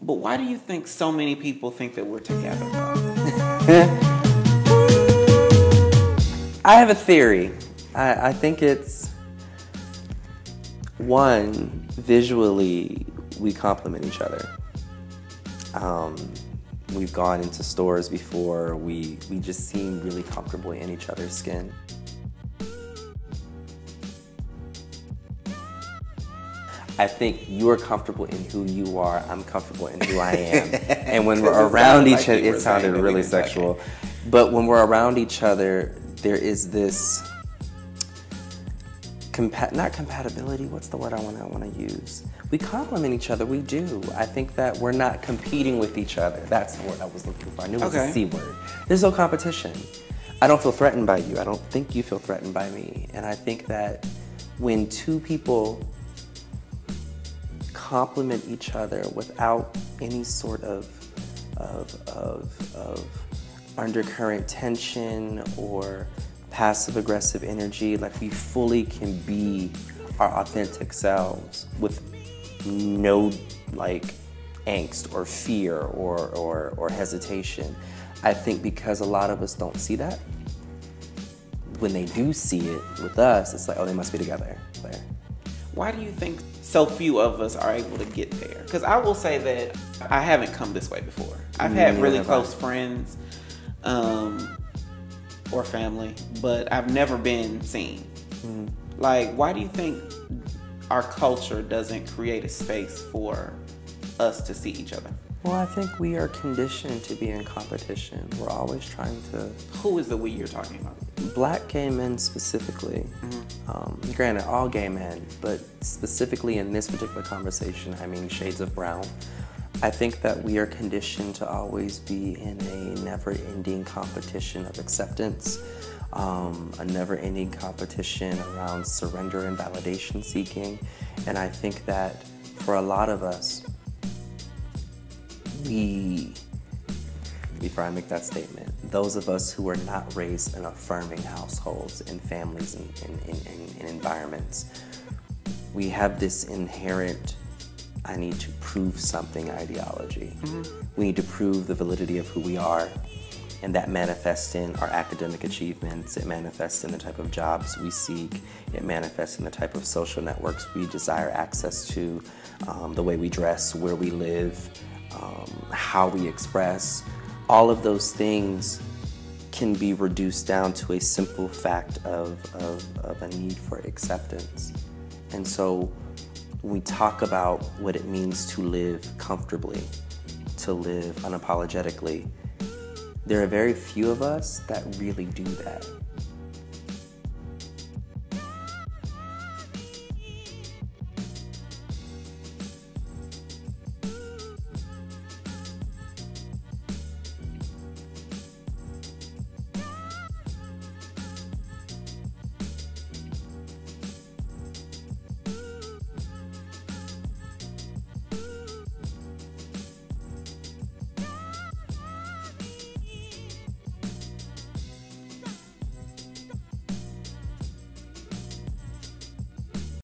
But why do you think so many people think that we're together? I have a theory. I, I think it's one, visually, we complement each other. Um, we've gone into stores before, we, we just seem really comfortable in each other's skin. I think you're comfortable in who you are. I'm comfortable in who I am. and when we're around each other, it sounded really sexual. But when we're around each other, there is this compa- not compatibility. What's the word I want to want to use? We complement each other. We do. I think that we're not competing with each other. That's the word I was looking for. I knew it was Okay. a c word. There's no competition. I don't feel threatened by you. I don't think you feel threatened by me. And I think that when two people complement each other without any sort of of, of, of undercurrent tension or passive aggressive energy. Like we fully can be our authentic selves with no like angst or fear or, or, or hesitation. I think because a lot of us don't see that, when they do see it with us, it's like, oh, they must be together. Why do you think so few of us are able to get there? Because I will say that I haven't come this way before. I've had Neither really close friends um, or family, but I've never been seen. Mm-hmm. Like, why do you think our culture doesn't create a space for us to see each other? Well, I think we are conditioned to be in competition. We're always trying to. Who is the we you're talking about? Black gay men specifically, um, granted, all gay men, but specifically in this particular conversation, I mean shades of brown. I think that we are conditioned to always be in a never ending competition of acceptance, um, a never ending competition around surrender and validation seeking. And I think that for a lot of us, we, before I make that statement, those of us who were not raised in affirming households and families and, and, and, and, environments, we have this inherent I need to prove something ideology. We need to prove the validity of who we are, and that manifests in our academic achievements, it manifests in the type of jobs we seek, it manifests in the type of social networks we desire access to, um, the way we dress, where we live, um, how we express. All of those things can be reduced down to a simple fact of, of, of a need for acceptance. And so we talk about what it means to live comfortably, to live unapologetically, there are very few of us that really do that.